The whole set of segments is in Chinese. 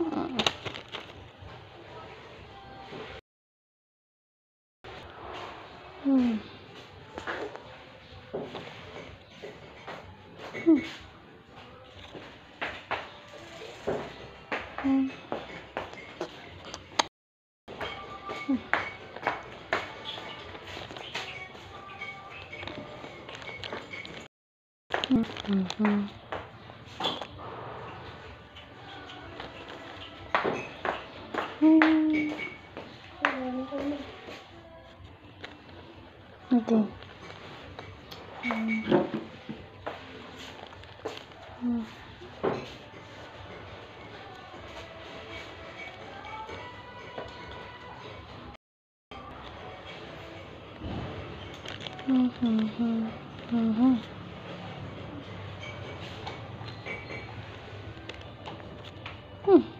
嗯。嗯。嗯。嗯。嗯。嗯。嗯。对。嗯。嗯。嗯。哼哼，嗯。哼。嗯。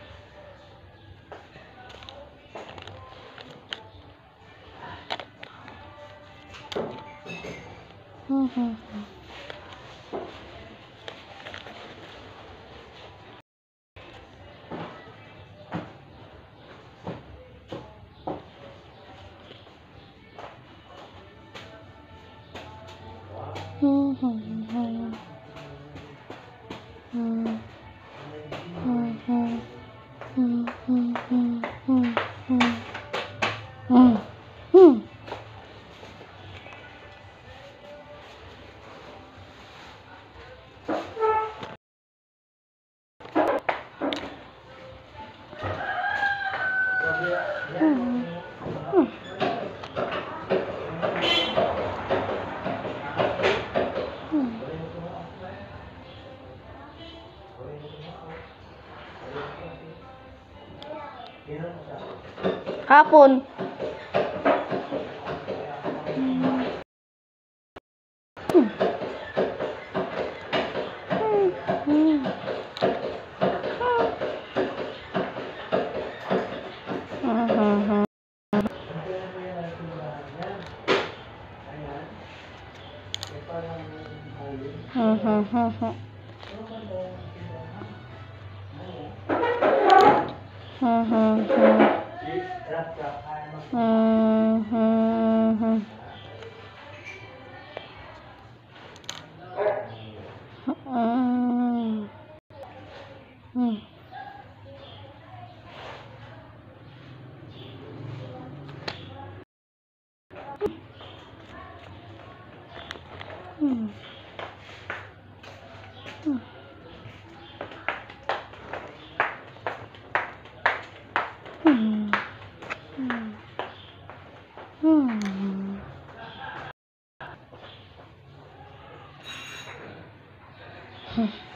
嗯哼哼。嗯哼哼。Hapon. Uh-huh. ha ha ha ha ha ha Hmm. Hmm. hmm. hmm. hmm.